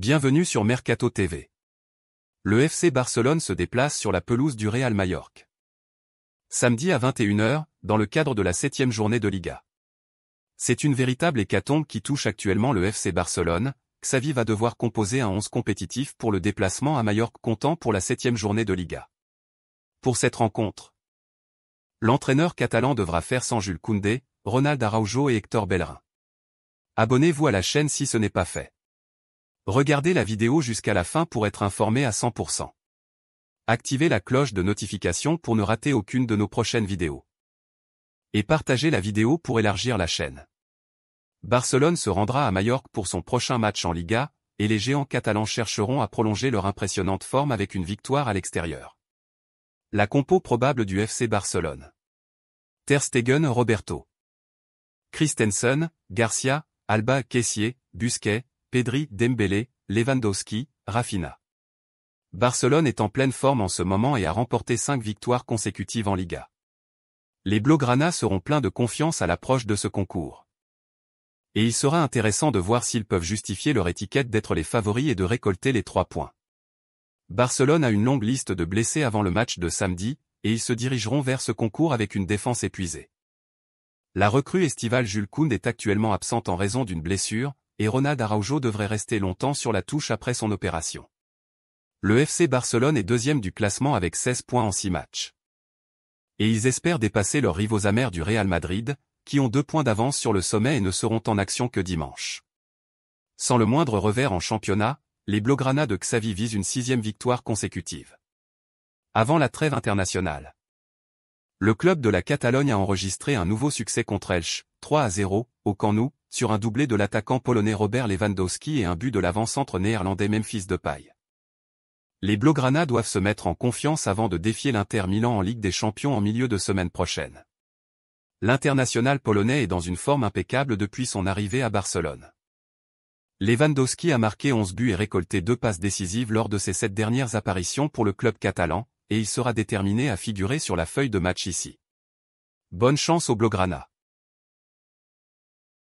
Bienvenue sur Mercato TV. Le FC Barcelone se déplace sur la pelouse du Real Mallorca. Samedi à 21h, dans le cadre de la septième journée de Liga. C'est une véritable hécatombe qui touche actuellement le FC Barcelone, Xavi va devoir composer un 11 compétitif pour le déplacement à Mallorca comptant pour la septième journée de Liga. Pour cette rencontre, l'entraîneur catalan devra faire sans Jules Koundé, Ronald Araujo et Hector Bellerin. Abonnez-vous à la chaîne si ce n'est pas fait. Regardez la vidéo jusqu'à la fin pour être informé à 100%. Activez la cloche de notification pour ne rater aucune de nos prochaines vidéos. Et partagez la vidéo pour élargir la chaîne. Barcelone se rendra à Majorque pour son prochain match en Liga, et les géants catalans chercheront à prolonger leur impressionnante forme avec une victoire à l'extérieur. La compo probable du FC Barcelone. Ter Stegen Roberto. Christensen, Garcia, Alba Kessier, Busquet, Pedri, Dembélé, Lewandowski, Rafinha. Barcelone est en pleine forme en ce moment et a remporté 5 victoires consécutives en Liga. Les Blaugrana seront pleins de confiance à l'approche de ce concours. Et il sera intéressant de voir s'ils peuvent justifier leur étiquette d'être les favoris et de récolter les 3 points. Barcelone a une longue liste de blessés avant le match de samedi, et ils se dirigeront vers ce concours avec une défense épuisée. La recrue estivale Jules Kound est actuellement absente en raison d'une blessure, et Ronald Araujo devrait rester longtemps sur la touche après son opération. Le FC Barcelone est deuxième du classement avec 16 points en 6 matchs. Et ils espèrent dépasser leurs rivaux amers du Real Madrid, qui ont deux points d'avance sur le sommet et ne seront en action que dimanche. Sans le moindre revers en championnat, les Blaugrana de Xavi visent une sixième victoire consécutive. Avant la trêve internationale. Le club de la Catalogne a enregistré un nouveau succès contre Elche, 3 à 0, au Camp Nou, sur un doublé de l'attaquant polonais Robert Lewandowski et un but de l'avant-centre néerlandais Memphis Depay. Les Blaugrana doivent se mettre en confiance avant de défier l'Inter Milan en Ligue des Champions en milieu de semaine prochaine. L'international polonais est dans une forme impeccable depuis son arrivée à Barcelone. Lewandowski a marqué 11 buts et récolté deux passes décisives lors de ses sept dernières apparitions pour le club catalan, et il sera déterminé à figurer sur la feuille de match ici. Bonne chance aux Blaugrana.